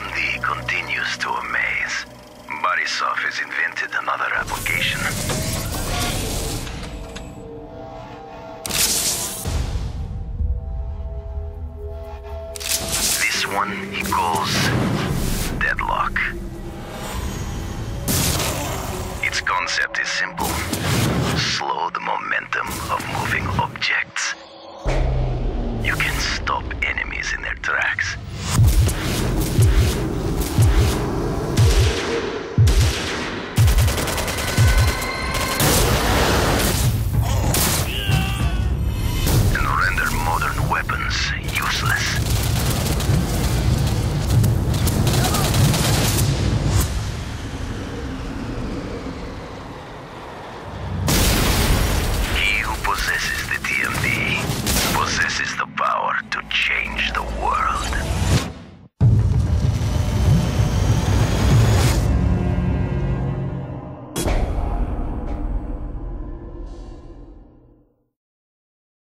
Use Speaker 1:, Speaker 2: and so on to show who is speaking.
Speaker 1: TMD continues to amaze. Barisov has invented another application. This one he calls Deadlock. Its concept is simple. Slow the momentum of moving objects. You can stop enemies in their tracks. weapons useless. He who possesses the TMD possesses the power to change the world.